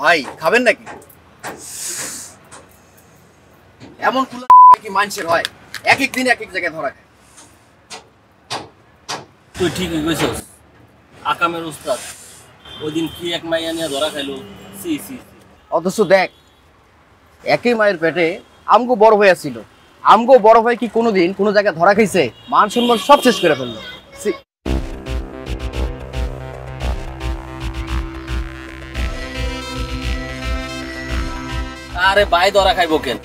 ভাই খাবেন নাকি? এমন কুলা কি মানুষের হয়? এক এক দিন এক এক জায়গায় ধরা খায়। তুই ঠিকই কইছস। আকামের উস্তাদ। ওই দিন কি এক মাইয়া নিয়ে ধরা খাইলো? সি সি। অথচ দেখ একই মায়ের পেটে আমগো বড় হয়ে ছিল আমগো বড় হয়ে কি কোনোদিন কোনো জায়গায় ধরা খাইছে? মান সম্মান সব শেষ করে ফেলল। আরে বাই ধরা খাইবো কেন?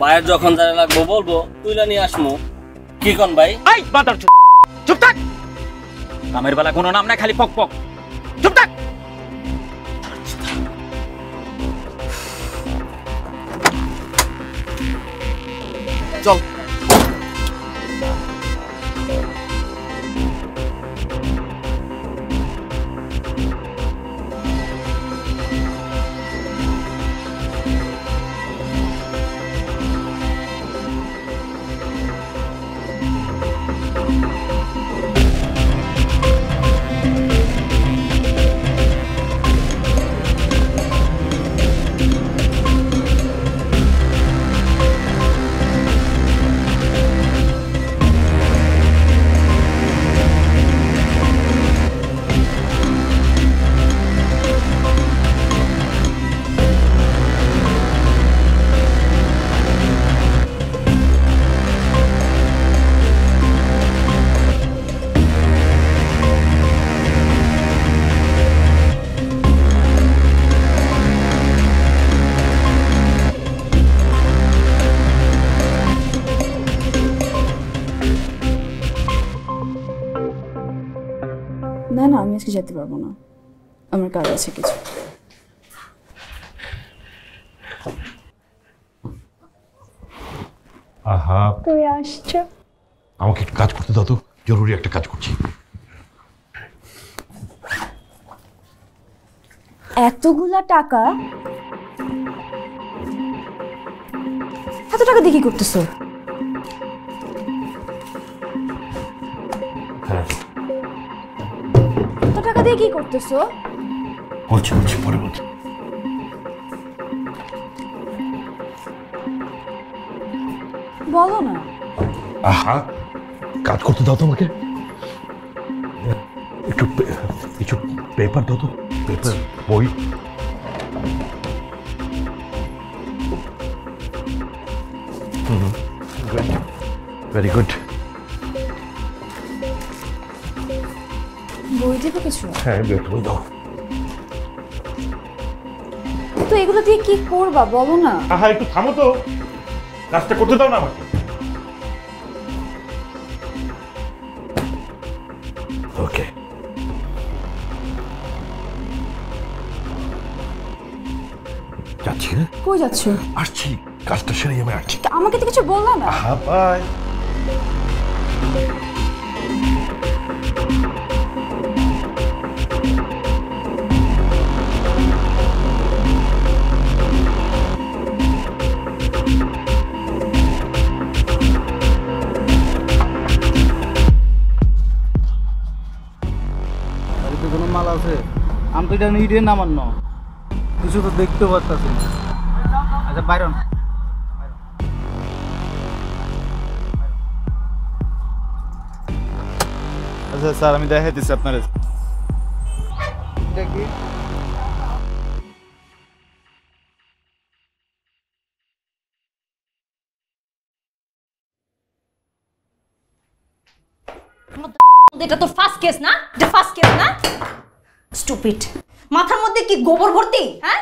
ভাইয়ের যখন যারা লাগবো বলব তুইলা নিয়ে আসমু। কি কন ভাই? এই বাদর চুপ। চুপ থাক। কামের বেলা কোনো নাম না খালি পক পক। চুপ থাক। চল। আজকে যেতে পারব না। আমার কাজ আছে কিছু। আহা। আসছো। আমাকে একটু কাজ করতে দাও তো। জরুরি একটা কাজ করছি। এতগুলা টাকা? এত টাকা দিয়ে কি করতেছো? দিয়ে কি করতেছো? বলছি বলছি পরে বলছি। বলো না। আহা কাজ করতে দাও তো আমাকে। একটু কিছু পেপার দাও তো। পেপার বই। ভেরি গুড বই দেবো কিছু? হ্যাঁ বই দাও তো এগুলো দিয়ে কি করবা বলো না? আহা একটু থামো তো। কাজটা করতে দাও না আমাকে। ওকে। যাচ্ছি না? কই যাচ্ছ? আসছি। কাজটা সেরে আমি আসছি। আমাকে তো কিছু বললা না। আহা বাই মাল আছে। আমি তো এটা নিডে নামার ন কিছু তো দেখতে পারতাছি না। আচ্ছা বাইরন। আচ্ছা স্যার আমি দেখাই দিচ্ছি আপনার। এটা কি? এটা তো ফার্স্ট কেস না? এটা ফার্স্ট কেস না? স্টুপিড মাথার মধ্যে কি গোবর ভর্তি? হ্যাঁ?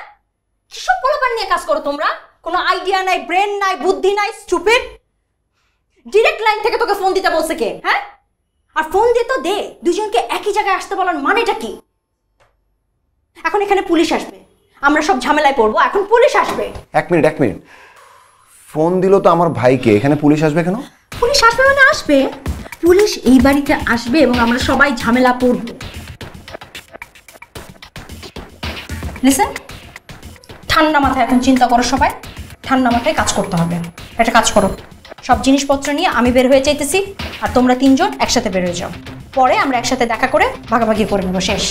কিসব পোলাপান নিয়ে কাজ করো তোমরা? কোনো আইডিয়া নাই ব্রেন নাই বুদ্ধি নাই স্টুপিড ডিরেক্ট লাইন থেকে তোকে ফোন দিতে বলছে কে? হ্যাঁ? আর ফোন দিয়ে তো দে। দুজনকে একই জায়গায় আসতে বলার মানেটা কি? এখন এখানে পুলিশ আসবে। আমরা সব ঝামেলায় পড়ব। এখন পুলিশ আসবে। এক মিনিট এক মিনিট। ফোন দিল তো আমার ভাইকে। এখানে পুলিশ আসবে কেন? পুলিশ আসবে মানে আসবে। পুলিশ এই বাড়িতে আসবে এবং আমরা সবাই ঝামেলা পড়ব। লিসেন ঠান্ডা মাথায় এখন চিন্তা করো সবাই। ঠান্ডা মাথায় কাজ করতে হবে। একটা কাজ করো। সব জিনিসপত্র নিয়ে আমি বের হয়ে চাইতেছি আর তোমরা তিনজন একসাথে বের হয়ে যাও। পরে আমরা একসাথে দেখা করে ভাগাভাগি করে নেব শেষ।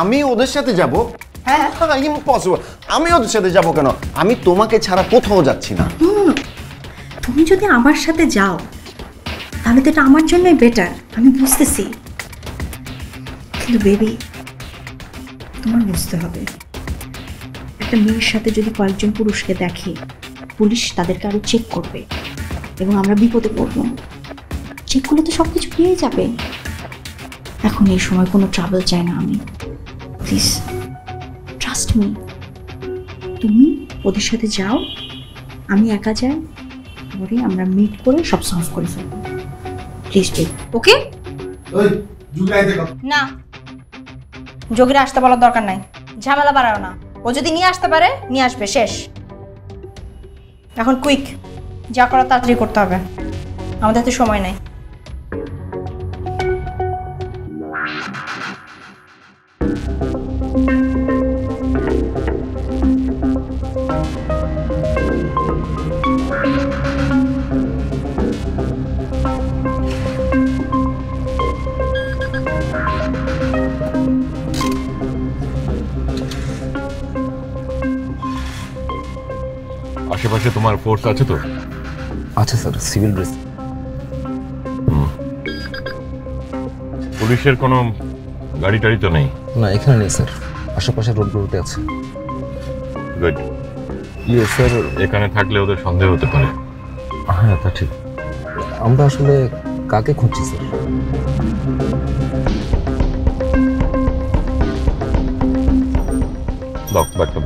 আমি ওদের সাথে যাব? হ্যাঁ ইম্পসিবল আমি ওদের সাথে যাব কেন? আমি তোমাকে ছাড়া কোথাও যাচ্ছি না। তুমি যদি আমার সাথে যাও তাহলে তো এটা আমার জন্যই বেটার আমি বুঝতেছি। কিন্তু বেবি তোমার বুঝতে হবে। একটা মেয়ের সাথে যদি কয়েকজন পুরুষকে দেখে পুলিশ তাদেরকে আরও চেক করবে এবং আমরা বিপদে পড়ব। চেক করলে তো সব কিছু পেয়ে যাবে। এখন এই সময় কোনো ট্রাভেল চাই না আমি। প্লিজ ট্রাস্ট মি তুমি ওদের সাথে যাও আমি একা যাই পরে আমরা মিট করে সব সলভ করে ফেলব। প্লিজ বেবি ওকে না যোগীরা আসতে বলার দরকার নাই। ঝামেলা বাড়াও না। ও যদি নিয়ে আসতে পারে, নিয়ে আসবে, শেষ। এখন কুইক যা করার তাড়াতাড়ি করতে হবে। আমাদের তো সময় নেই। আশেপাশে তোমার ফোর্স আছে তো? আচ্ছা স্যার সিভিল ড্রেস পুলিশের কোনো গাড়ি টাড়ি তো নেই? না এখানে নেই স্যার আশেপাশের রোডগুলোতে আছে। গুড ইয়ে স্যার এখানে থাকলে ওদের সন্দেহ হতে পারে। হ্যাঁ তা ঠিক। আমরা আসলে কাকে খুঁজছি স্যার দাও ব্যাগটা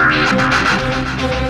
Thank you.